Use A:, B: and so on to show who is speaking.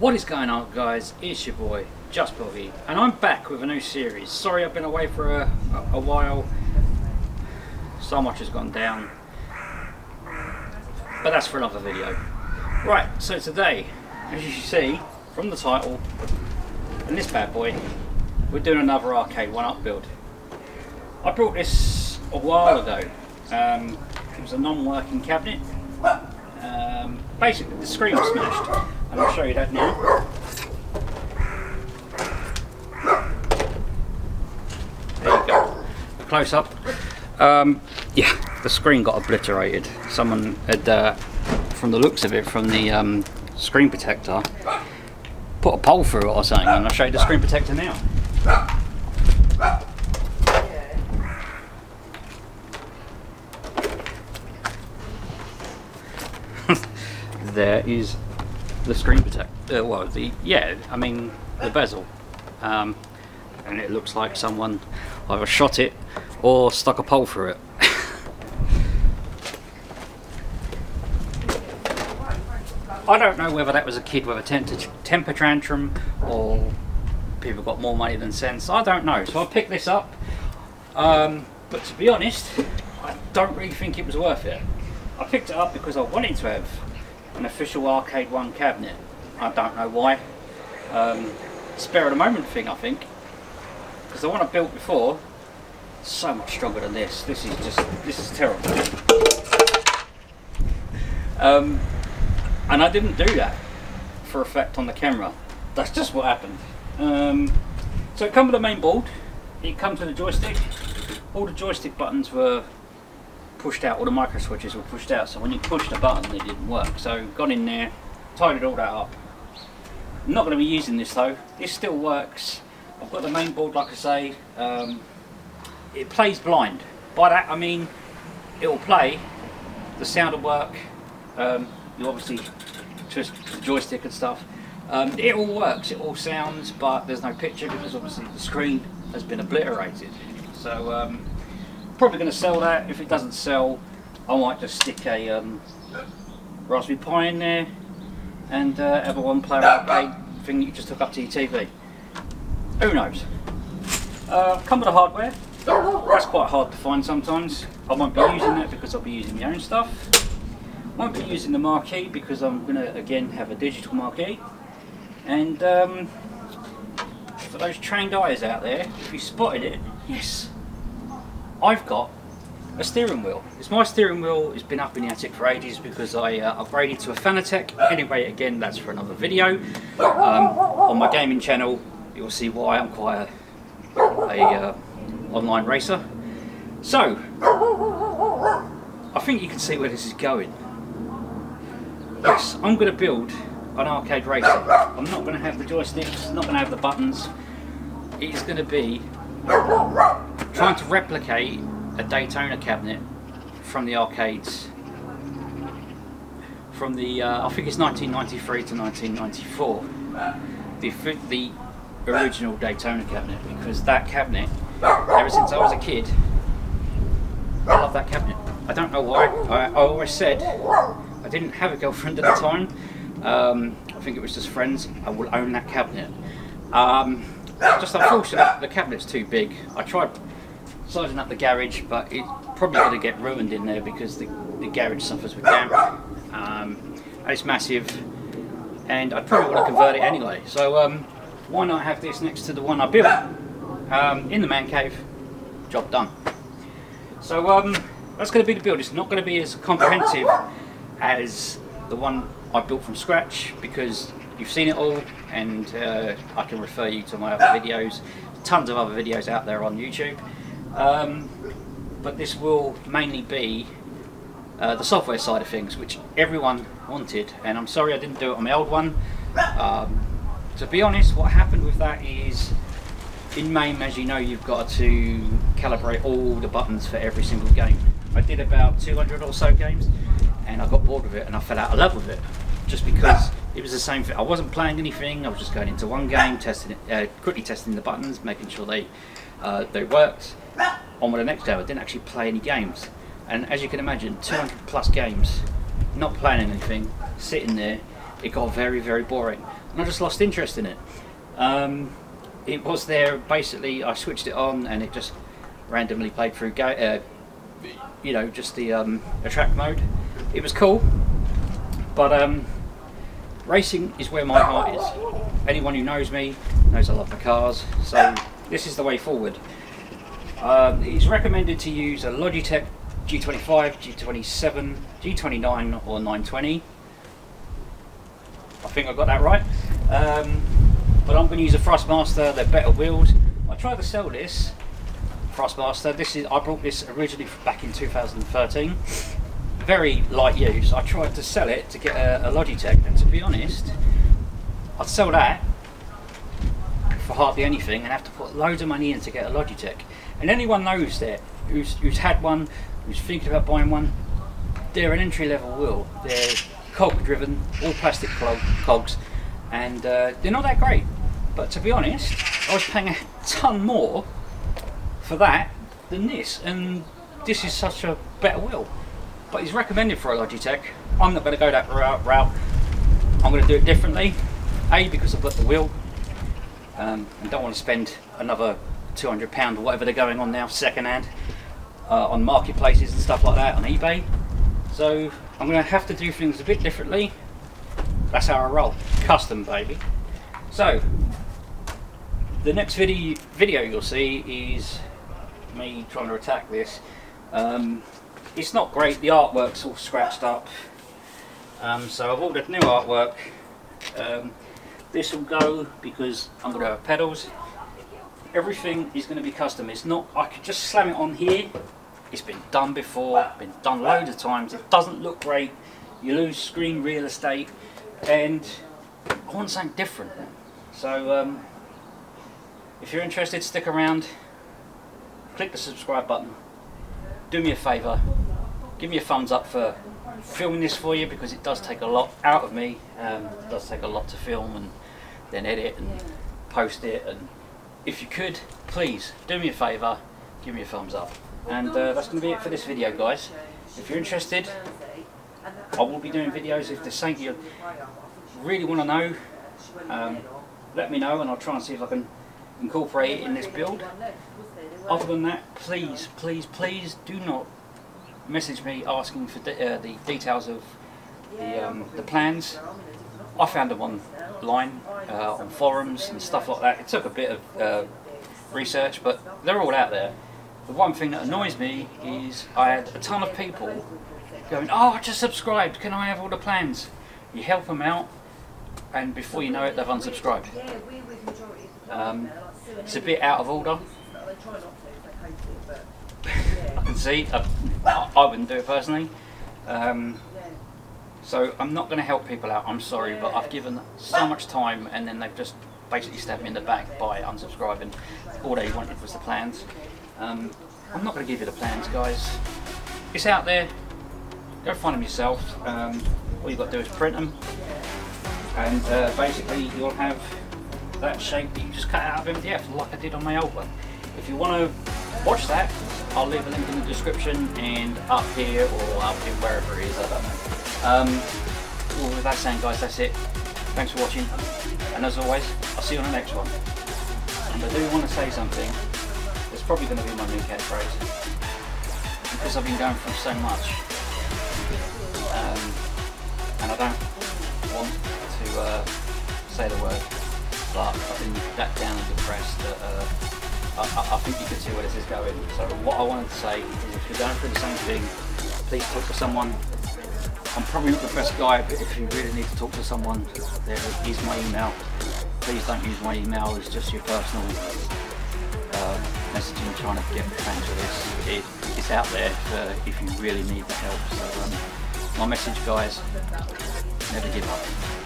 A: What is going on guys? It's your boy, Just Boggy, and I'm back with a new series. Sorry I've been away for a, a, a while. So much has gone down. But that's for another video. Right, so today, as you see from the title, and this bad boy, we're doing another arcade one-up build. I brought this a while ago. Um, it was a non-working cabinet. Um, basically, the screen was smashed, and I'll show you that now. There you go. A close up. Um, yeah, the screen got obliterated. Someone had, uh, from the looks of it, from the um, screen protector, put a pole through it or something, and I'll show you the screen protector now. There is the screen protector. Uh, well, the yeah, I mean the bezel, um, and it looks like someone either shot it or stuck a pole through it. I don't know whether that was a kid with a temper, temper tantrum or people got more money than sense. I don't know. So I picked this up, um, but to be honest, I don't really think it was worth it. I picked it up because I wanted to have an official Arcade One cabinet. I don't know why. Um, spare of the moment thing, I think. Because the one I built before, so much stronger than this. This is just, this is terrible. Um, and I didn't do that for effect on the camera. That's just what happened. Um, so it comes with the main board. It comes with a joystick. All the joystick buttons were pushed out, all the micro switches were pushed out, so when you pushed the button it didn't work. So got in there, tidied all that up. I'm not going to be using this though, this still works. I've got the main board like I say, um, it plays blind. By that I mean it will play, the sound will work, um, you obviously twist the joystick and stuff. Um, it all works, it all sounds, but there's no picture because obviously the screen has been obliterated. So um, probably going to sell that. If it doesn't sell, I might just stick a um, Raspberry Pi in there and uh, have a one player arcade thing you just hook up to your TV. Who knows? Uh, come with the hardware. That's quite hard to find sometimes. I won't be using that because I'll be using my own stuff. Won't be using the marquee because I'm going to again have a digital marquee. And um, for those trained eyes out there, if you spotted it, yes, I've got a steering wheel. It's my steering wheel. It's been up in the attic for ages because I uh, upgraded to a Fanatec. Anyway, again, that's for another video. Um, on my gaming channel, you'll see why I'm quite a, a uh, online racer. So, I think you can see where this is going. Yes, I'm going to build an arcade racer. I'm not going to have the joysticks, not going to have the buttons. It's going to be trying to replicate a Daytona cabinet from the arcades. From the uh, I think it's 1993 to 1994 the, the original Daytona cabinet because that cabinet ever since I was a kid I love that cabinet. I don't know why I, I always said I didn't have a girlfriend at the time. Um, I think it was just friends. I will own that cabinet. Um, just unfortunate the cabinet's too big. I tried sizing up the garage, but it's probably going to get ruined in there because the, the garage suffers with damp. Um, it's massive, and I'd probably want to convert it anyway. So um, why not have this next to the one I built um, in the man cave? Job done. So um, that's going to be the build. It's not going to be as comprehensive as the one I built from scratch because you've seen it all and uh, I can refer you to my other videos. Tons of other videos out there on YouTube. Um, but this will mainly be uh, the software side of things, which everyone wanted, and I'm sorry I didn't do it on my old one. Um, to be honest, what happened with that is, in MAME, as you know, you've got to calibrate all the buttons for every single game. I did about 200 or so games, and I got bored of it, and I fell out of love with it, just because it was the same thing. I wasn't playing anything, I was just going into one game, testing it, uh, quickly testing the buttons, making sure they, uh, they worked, on with the next day. I didn't actually play any games. And as you can imagine, 200 plus games, not playing anything, sitting there, it got very, very boring. and I just lost interest in it. Um, it was there basically. I switched it on, and it just randomly played through. Uh, you know, just the um, attract mode. It was cool, but um, racing is where my heart is. Anyone who knows me knows I love the cars, so this is the way forward. Um, it's recommended to use a Logitech G25, G27, G29 or 920. I think I got that right. Um, but I'm going to use a Thrustmaster, they're better wheeled. I tried to sell this Thrustmaster. This is I brought this originally back in 2013. Very light use. I tried to sell it to get a, a Logitech, and to be honest, I'd sell that for hardly anything and have to put loads of money in to get a Logitech. And anyone knows that who's, who's had one, who's thinking about buying one, they're an entry level wheel. They're cog driven, all plastic cogs, and uh, they're not that great. But to be honest, I was paying a ton more for that than this, and this is such a better wheel. But it's recommended for a Logitech. I'm not going to go that route. I'm going to do it differently. A because I've got the wheel, um, and don't want to spend another 200 pound or whatever they're going on now second hand uh, on marketplaces and stuff like that on eBay. So I'm going to have to do things a bit differently. That's how I roll. Custom, baby. So, the next video, video you'll see is me trying to attack this. Um, it's not great, the artwork's all scratched up. Um, so I've ordered new artwork. Um, this will go because I'm going to have pedals. Everything is going to be custom. It's not, I could just slam it on here. It's been done before, been done loads of times. It doesn't look great. You lose screen real estate. And I want something different. So um, if you're interested, stick around. Click the subscribe button. Do me a favour. Give me a thumbs up for filming this for you because it does take a lot out of me. Um, it does take a lot to film and then edit and post it. And if you could, please do me a favour, give me a thumbs up. And uh, that's going to be it for this video, guys. If you're interested, I will be doing videos. If there's something you really want to know, um, let me know and I'll try and see if I can incorporate it in this build. Other than that, please, please, please do not message me asking for de uh, the details of the, um, the plans. I found them online, uh, on forums and stuff like that. It took a bit of uh, research, but they're all out there. The one thing that annoys me is I had a ton of people going, oh, I just subscribed, can I have all the plans? You help them out, and before you know it, they've unsubscribed. Um, it's a bit out of order. I can see, I, I wouldn't do it personally. Um, so I'm not going to help people out, I'm sorry, but I've given so much time and then they've just basically stabbed me in the back by unsubscribing. All they wanted was the plans. Um, I'm not going to give you the plans, guys. It's out there. Go find them yourself. Um, all you've got to do is print them. And uh, basically you'll have that shape that you just cut out of MDF like I did on my old one. If you want to watch that, I'll leave a link in the description and up here or up here wherever it is, I don't know. Um, well, with that saying guys, that's it. Thanks for watching. And as always, I'll see you on the next one. And I do want to say something. It's probably going to be my new catchphrase. Because I've been going through so much. Um, and I don't want to uh, say the word, but I've been that down and depressed that uh, I, I, think you can see where this is going. So what I wanted to say is if you're going through the same thing, please talk to someone. I'm probably not the best guy, but if you really need to talk to someone, there is my email. Please don't use my email, it's just your personal uh, messaging trying to get thanks for this. It, it's out there if you really need the help. So um, my message guys, never give up.